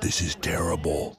This is terrible.